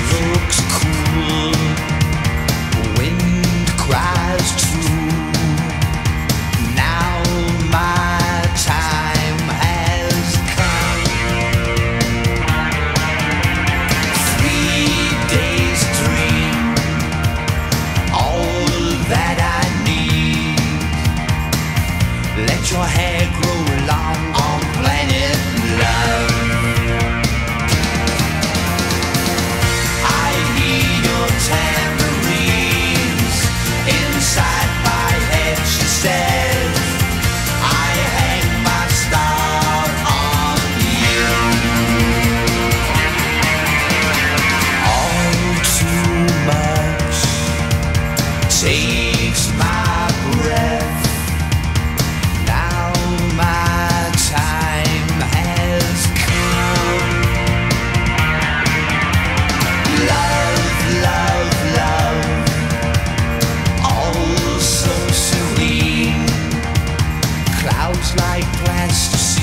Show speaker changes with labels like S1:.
S1: looks cool. Wind cries. Now my time has come. All that I need. Let your hair grow long. chance to